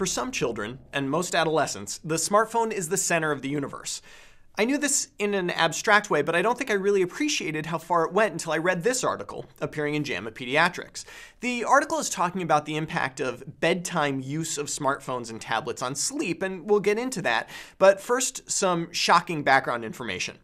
For some children, and most adolescents, the smartphone is the center of the universe. I knew this in an abstract way, but I don't think I really appreciated how far it went until I read this article appearing in JAMA Pediatrics. The article is talking about the impact of bedtime use of smartphones and tablets on sleep, and we'll get into that. But first, some shocking background information.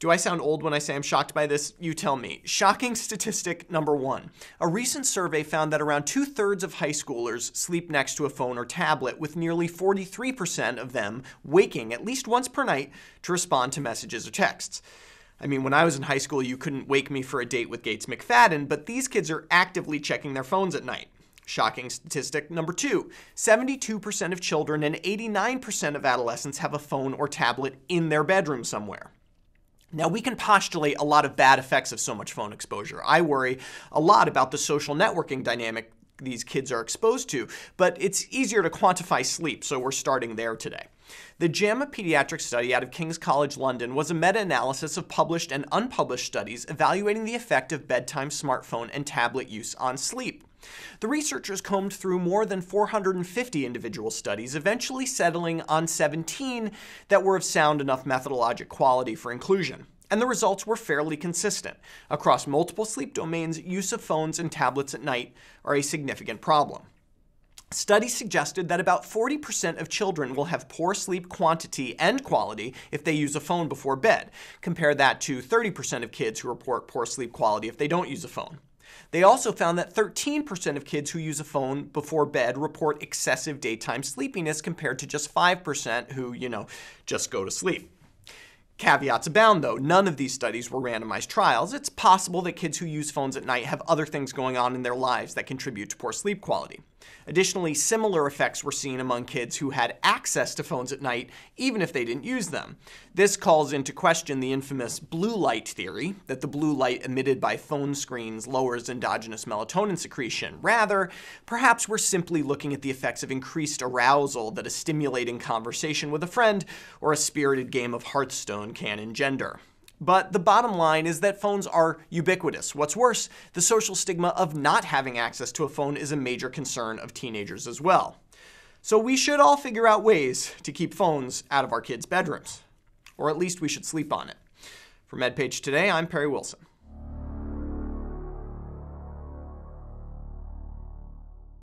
Do I sound old when I say I'm shocked by this? You tell me. Shocking statistic number one. A recent survey found that around two thirds of high schoolers sleep next to a phone or tablet, with nearly 43% of them waking at least once per night to respond to messages or texts. I mean, when I was in high school, you couldn't wake me for a date with Gates McFadden, but these kids are actively checking their phones at night. Shocking statistic number two 72% of children and 89% of adolescents have a phone or tablet in their bedroom somewhere. Now, we can postulate a lot of bad effects of so much phone exposure. I worry a lot about the social networking dynamic these kids are exposed to, but it's easier to quantify sleep, so we're starting there today. The JAMA Pediatric Study out of King's College London was a meta analysis of published and unpublished studies evaluating the effect of bedtime smartphone and tablet use on sleep. The researchers combed through more than 450 individual studies, eventually settling on 17 that were of sound enough methodologic quality for inclusion. And the results were fairly consistent. Across multiple sleep domains, use of phones and tablets at night are a significant problem. Studies suggested that about 40% of children will have poor sleep quantity and quality if they use a phone before bed. Compare that to 30% of kids who report poor sleep quality if they don't use a phone. They also found that 13% of kids who use a phone before bed report excessive daytime sleepiness compared to just 5% who, you know, just go to sleep. Caveats abound, though. None of these studies were randomized trials. It's possible that kids who use phones at night have other things going on in their lives that contribute to poor sleep quality. Additionally, similar effects were seen among kids who had access to phones at night, even if they didn't use them. This calls into question the infamous blue light theory that the blue light emitted by phone screens lowers endogenous melatonin secretion. Rather, perhaps we're simply looking at the effects of increased arousal that a stimulating conversation with a friend or a spirited game of Hearthstone can engender. But the bottom line is that phones are ubiquitous. What's worse, the social stigma of not having access to a phone is a major concern of teenagers as well. So we should all figure out ways to keep phones out of our kids' bedrooms. Or at least we should sleep on it. For MedPage Today, I'm Perry Wilson.